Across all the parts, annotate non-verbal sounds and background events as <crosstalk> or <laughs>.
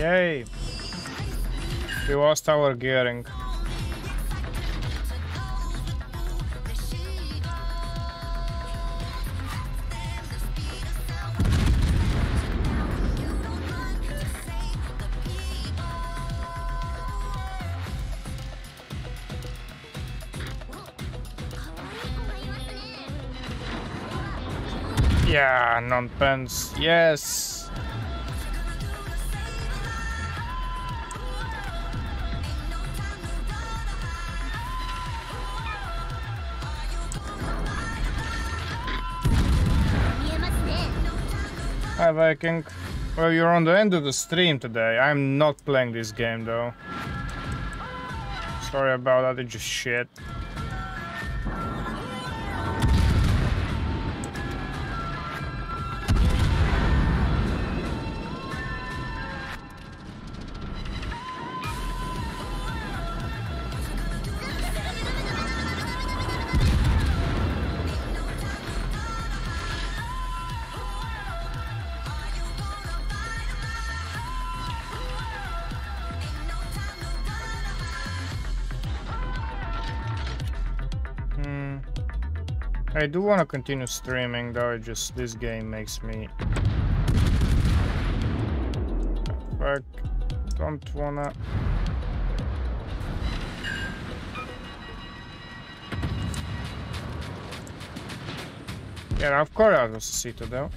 Yay! We lost our gearing. Yeah, non-pens. Yes! Viking. Well, you're on the end of the stream today. I'm not playing this game though. Sorry about that, it's just shit. I do want to continue streaming though, just this game makes me... Fuck, don't wanna... Yeah, of course I was Cito though.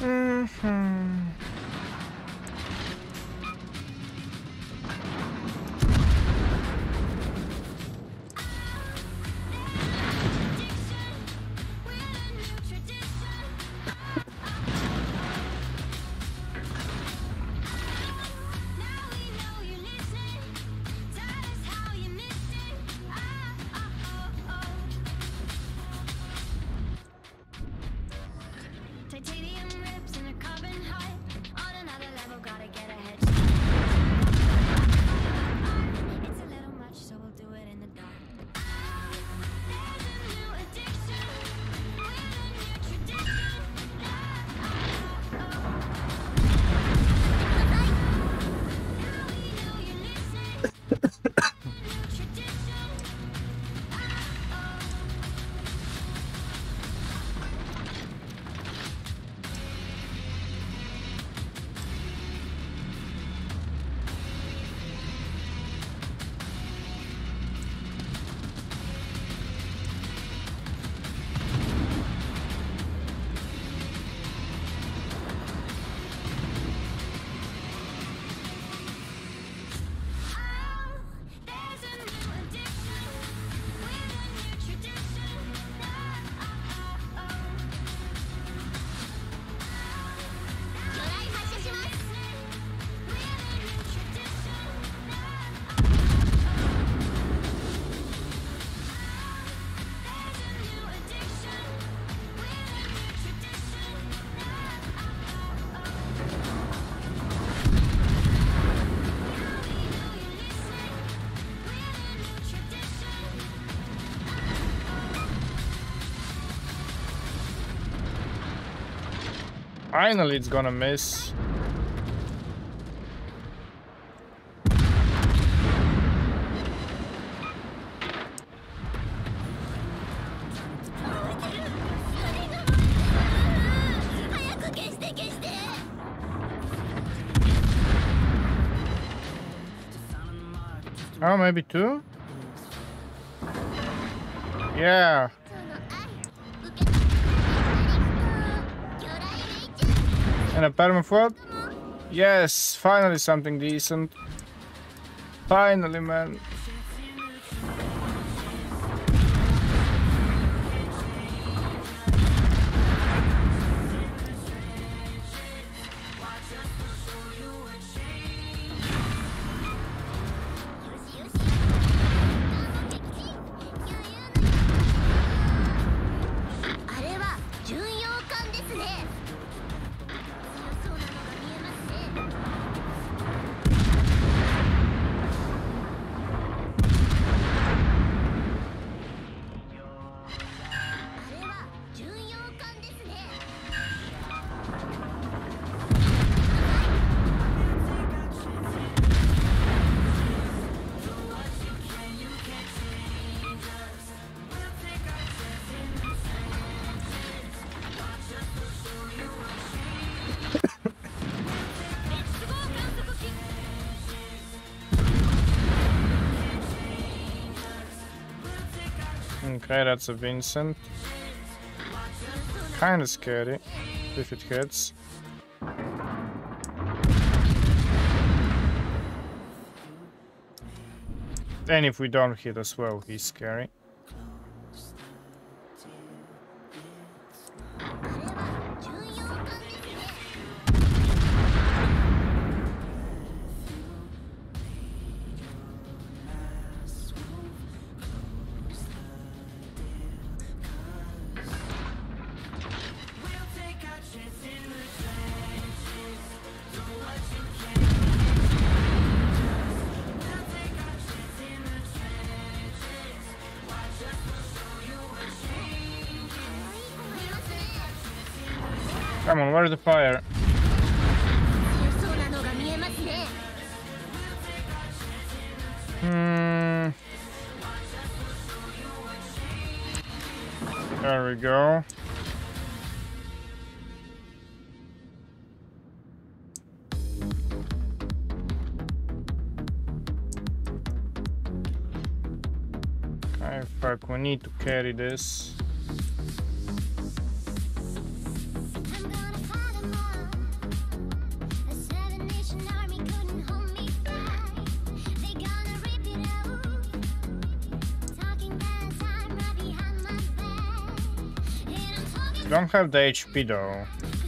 Mm-hmm. Finally it's gonna miss. Oh, maybe two? Yeah. And a permafrost? Yes, finally something decent. Finally, man. Okay, that's a Vincent. Kinda scary if it hits. And if we don't hit as well, he's scary. Come on, where's the fire? Hmm. There we go. Okay, fuck, we need to carry this. Don't have the HP though.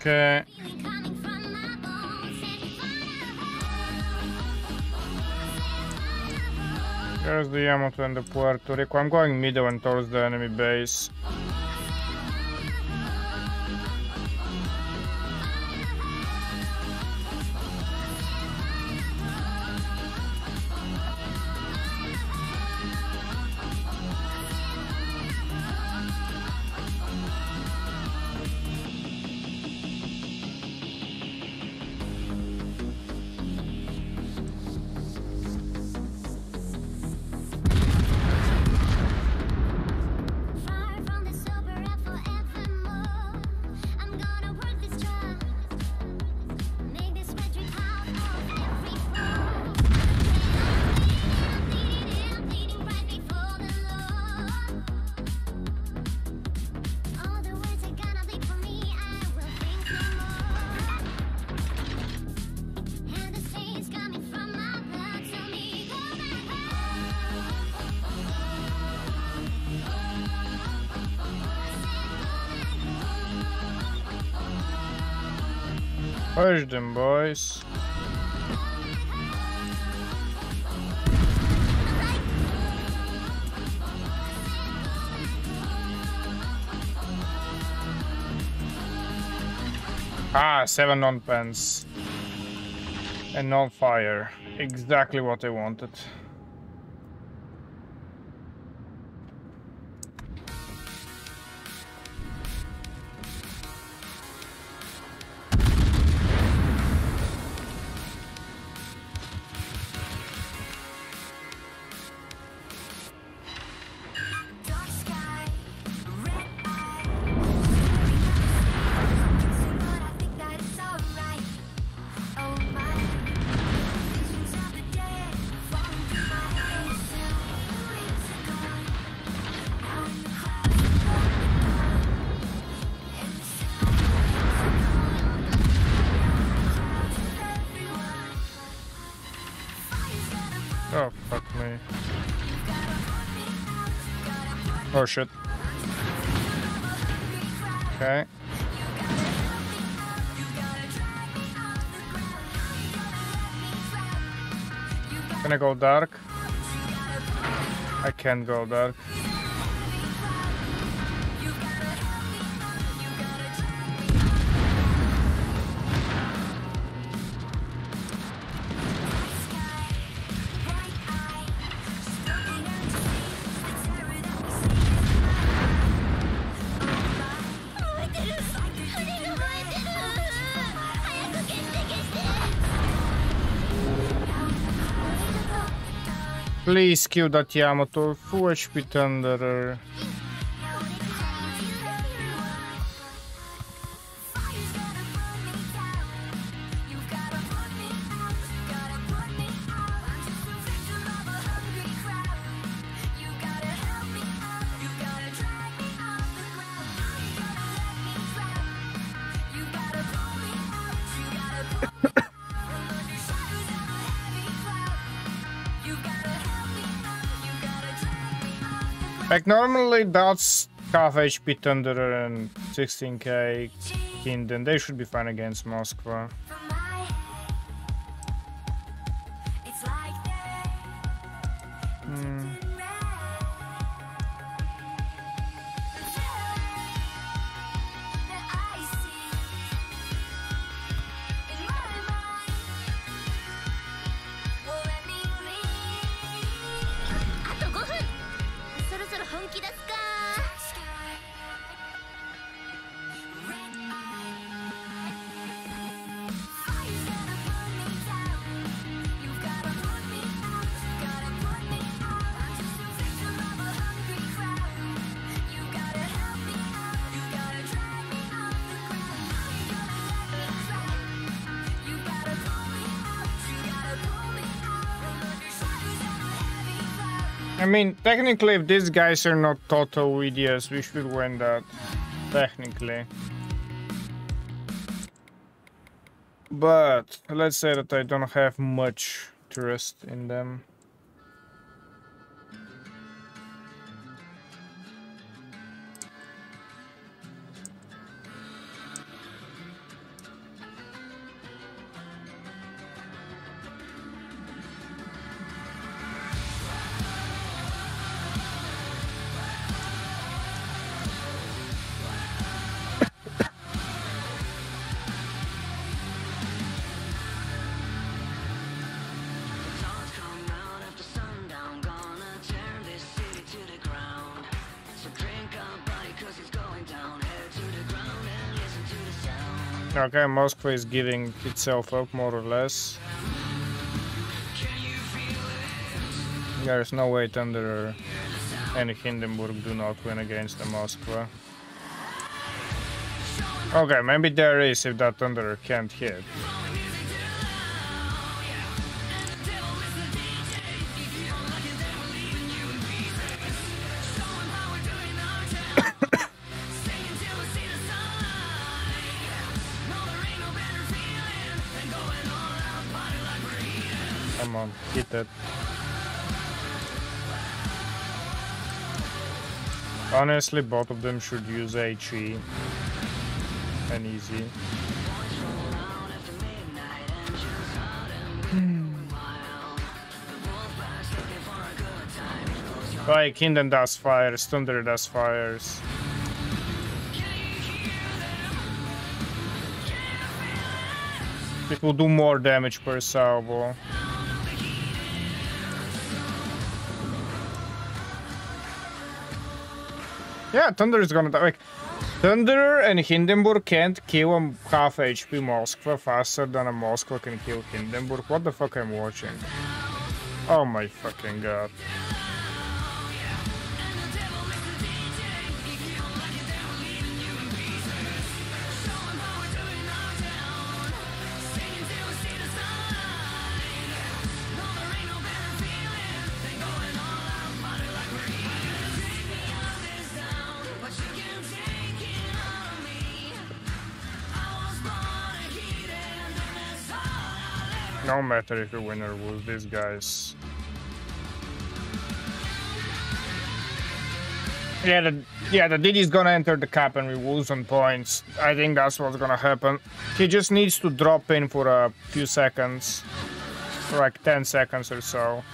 Okay. There's the Yamato and the Puerto Rico. I'm going middle and towards the enemy base. Push them, boys. Ah, seven non-pens. And no fire. Exactly what I wanted. Oh, fuck me. Oh shit. Okay. Can I go dark? I can't go dark. Please kill that Yamato, full HP Thunderer. Like normally that's half HP Thunder and 16k Kingdom. They should be fine against Moskva. Mean, technically, if these guys are not total idiots, we should win that. Technically. But, let's say that I don't have much trust in them. Okay, Moscow is giving itself up more or less. There's no way Thunder and Hindenburg do not win against the Moskva. Okay, maybe there is if that Thunder can't hit. Get that. Honestly, both of them should use HE and easy. Hmm. Like Kingdom does fires, Thunder does fires. It will do more damage per salvo. Yeah, Thunder is gonna die. Like, Thunder and Hindenburg can't kill a half HP Moskva faster than a Moskva can kill Hindenburg. What the fuck I'm watching? Oh my fucking god. no matter if the win or lose, these guys... Yeah, the, yeah, the Diddy's gonna enter the cup and we lose on points. I think that's what's gonna happen. He just needs to drop in for a few seconds. For like 10 seconds or so.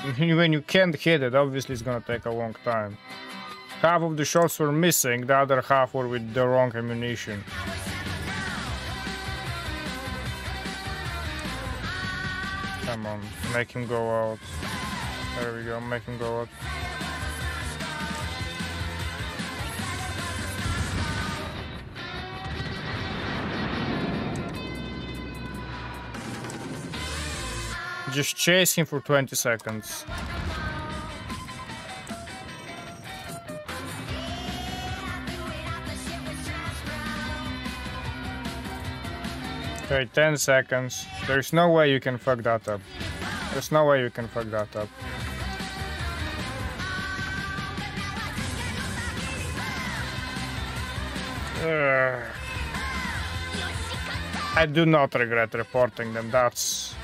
<laughs> when you can't hit it, obviously it's gonna take a long time. Half of the shots were missing, the other half were with the wrong ammunition. Come on, make him go out. There we go, make him go out. Just chase him for 20 seconds. Okay, 10 seconds. There's no way you can fuck that up. There's no way you can fuck that up. I do not regret reporting them. That's